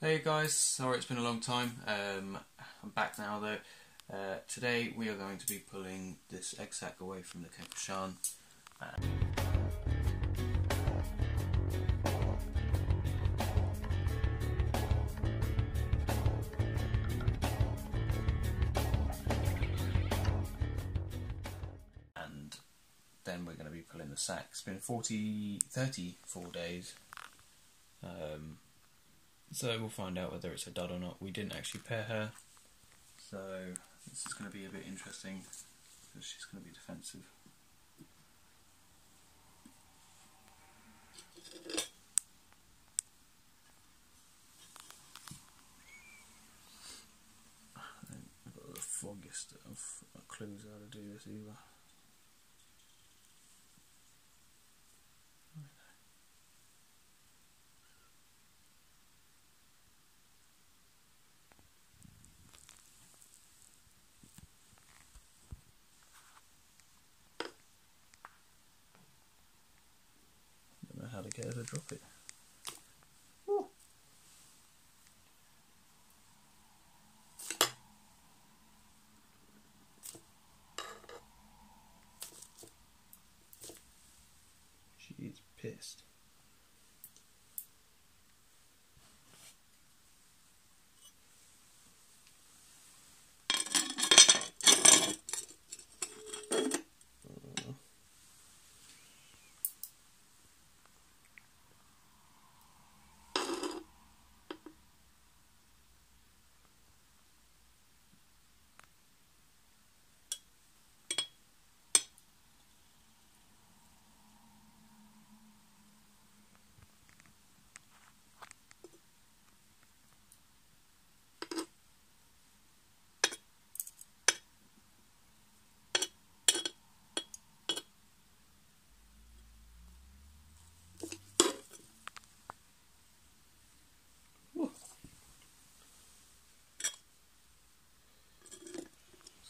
Hey guys, sorry it's been a long time. Um, I'm back now though. Uh, today we are going to be pulling this egg sac away from the Kenkoshan. And then we're going to be pulling the sac. It's been 40, 34 days. Um, so we'll find out whether it's a dud or not. We didn't actually pair her, so this is going to be a bit interesting because she's going to be defensive. Foggiest of clues how to do this either. Her to drop it. She's pissed.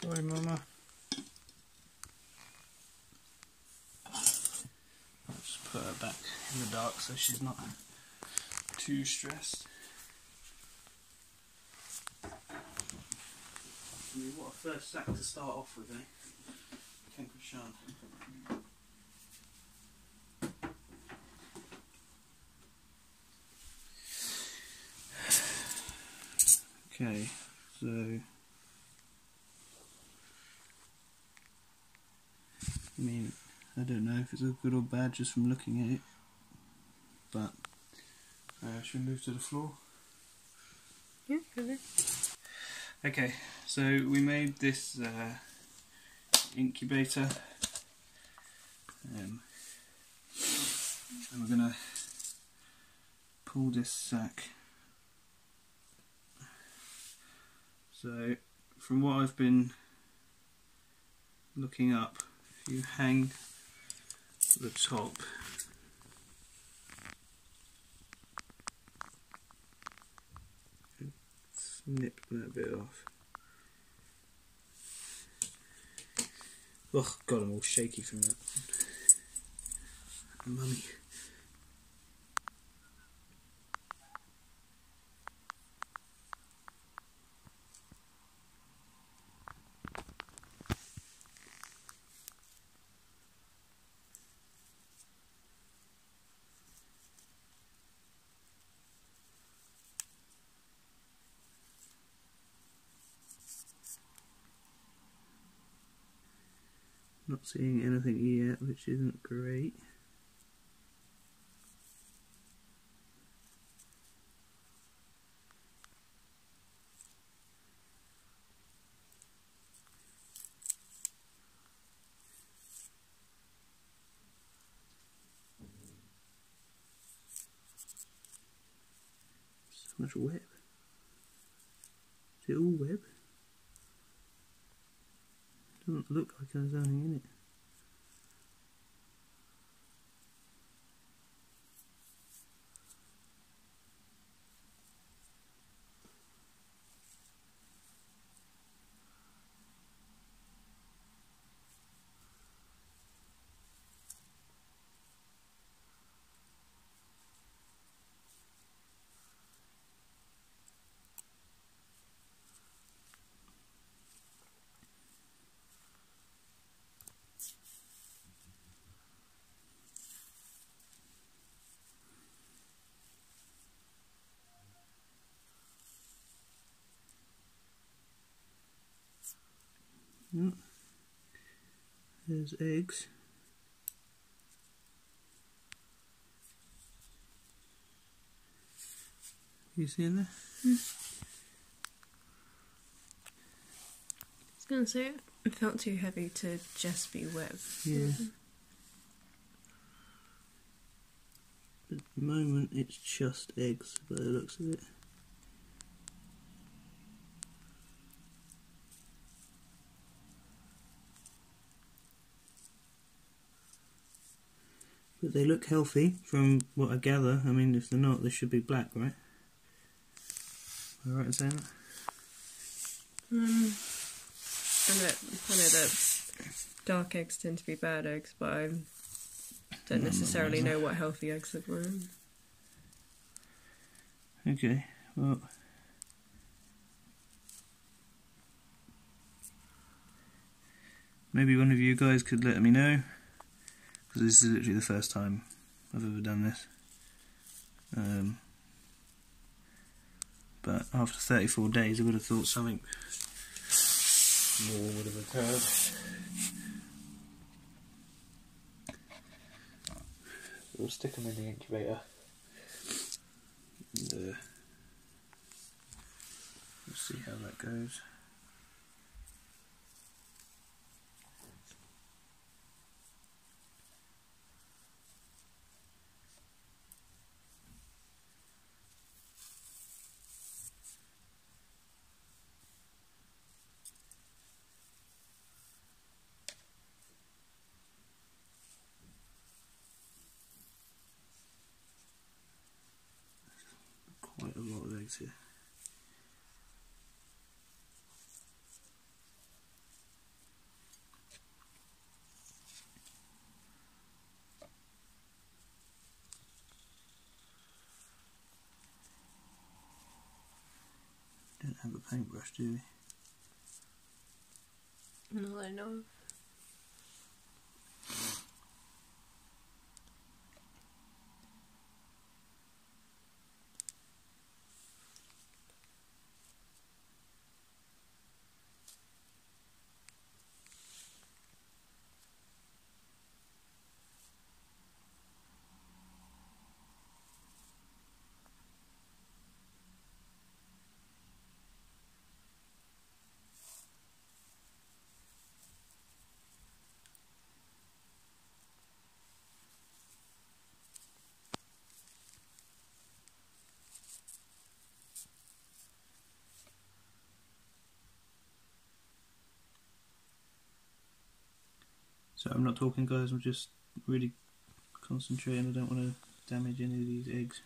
Sorry, Mama. I'll just put her back in the dark so she's not too stressed. I mean, what a first sack to start off with, eh? Kenkoshan. Okay, so I mean, I don't know if it's a good or bad just from looking at it, but uh, should we move to the floor? Yeah, really. Okay, so we made this uh, incubator, um, and we're gonna pull this sack. So, from what I've been looking up, you hang the top snip that bit off. Oh god, I'm all shaky from that. Mummy. Not seeing anything yet, which isn't great. So much web. Is it all web? Doesn't look like there's anything in it. Mm. There's eggs. You seeing that? I was gonna say it felt too heavy to just be web. Yeah. At the moment, it's just eggs by the looks of it. But they look healthy from what I gather. I mean, if they're not, they should be black, right? Am I right in saying that? Um, I know, I know that dark eggs tend to be bad eggs, but I don't necessarily know what healthy eggs look like. Okay, well. Maybe one of you guys could let me know, because this is literally the first time I've ever done this. Um, but after 34 days, I would have thought something more would have occurred. We'll stick them in the incubator. And, uh, we'll see how that goes. Here. Don't have a paintbrush, do we? That I know So I'm not talking, guys. I'm just really concentrating. I don't want to damage any of these eggs.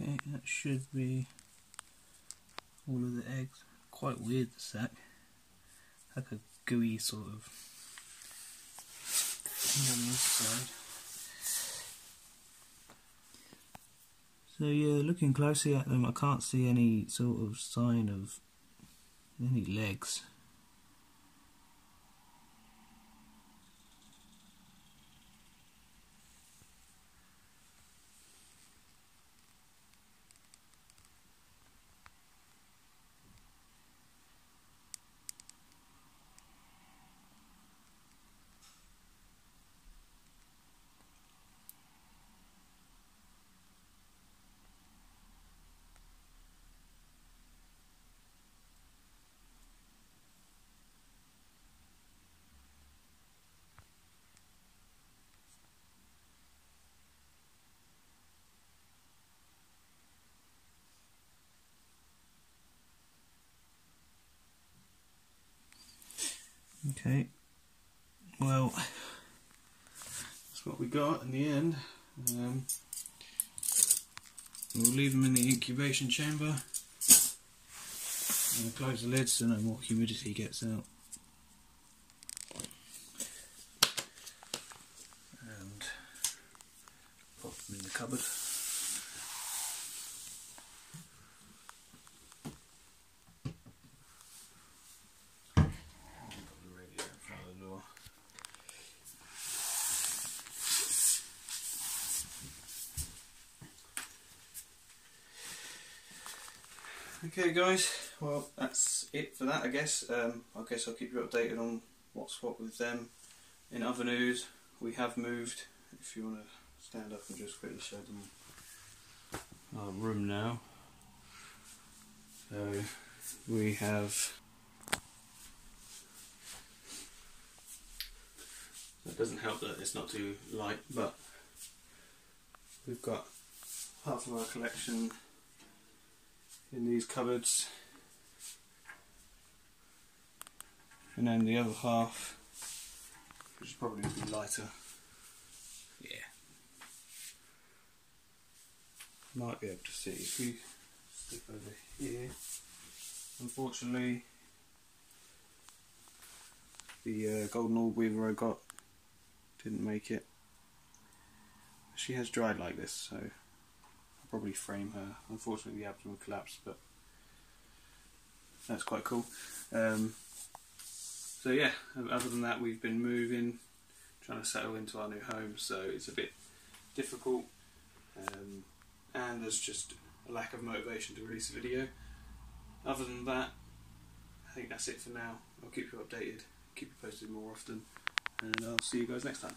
Okay, that should be all of the eggs. Quite weird, the sack. Like a gooey sort of thing on the inside. So yeah, looking closely at them, I can't see any sort of sign of any legs. Okay. Well, that's what we got in the end. Um, we'll leave them in the incubation chamber to close the lid so no more humidity gets out. And pop them in the cupboard. Put the radio in front of the door. Okay, guys. Well, that's it for that, I guess. Um, I guess I'll keep you updated on what's what with them. In other news, we have moved. If you want to stand up and just quickly show them our room now. So we have. It doesn't help that it's not too light, but we've got half of our collection in these cupboards. And then the other half which is probably to be lighter. Yeah. Might be able to see if we stick over here. Unfortunately the uh, golden orb weaver I got didn't make it. She has dried like this so probably frame her. Unfortunately, the abdomen collapsed, but that's quite cool. Um, so yeah, other than that, we've been moving, trying to settle into our new home. So it's a bit difficult, um, and there's just a lack of motivation to release a video. Other than that, I think that's it for now. I'll keep you updated, keep you posted more often, and I'll see you guys next time.